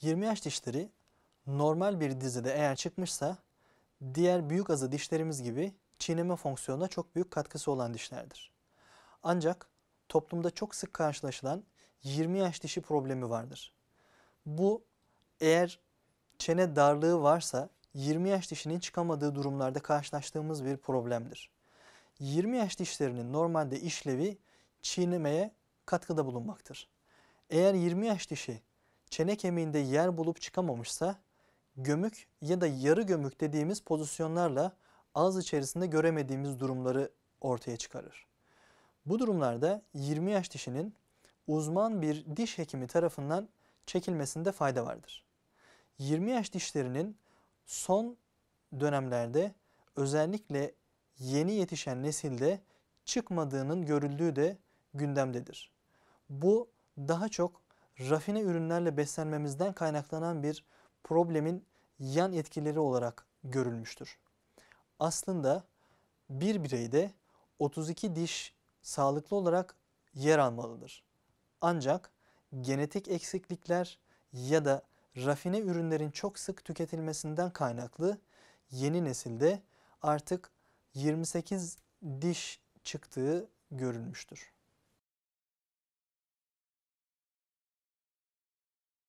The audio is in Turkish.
20 yaş dişleri normal bir dizide eğer çıkmışsa diğer büyük azı dişlerimiz gibi çiğneme fonksiyonuna çok büyük katkısı olan dişlerdir. Ancak toplumda çok sık karşılaşılan 20 yaş dişi problemi vardır. Bu eğer çene darlığı varsa 20 yaş dişinin çıkamadığı durumlarda karşılaştığımız bir problemdir. 20 yaş dişlerinin normalde işlevi çiğnemeye katkıda bulunmaktır. Eğer 20 yaş dişi çene kemiğinde yer bulup çıkamamışsa gömük ya da yarı gömük dediğimiz pozisyonlarla ağız içerisinde göremediğimiz durumları ortaya çıkarır. Bu durumlarda 20 yaş dişinin uzman bir diş hekimi tarafından çekilmesinde fayda vardır. 20 yaş dişlerinin son dönemlerde özellikle yeni yetişen nesilde çıkmadığının görüldüğü de gündemdedir. Bu daha çok rafine ürünlerle beslenmemizden kaynaklanan bir problemin yan etkileri olarak görülmüştür. Aslında bir bireyde 32 diş sağlıklı olarak yer almalıdır. Ancak genetik eksiklikler ya da rafine ürünlerin çok sık tüketilmesinden kaynaklı yeni nesilde artık 28 diş çıktığı görülmüştür.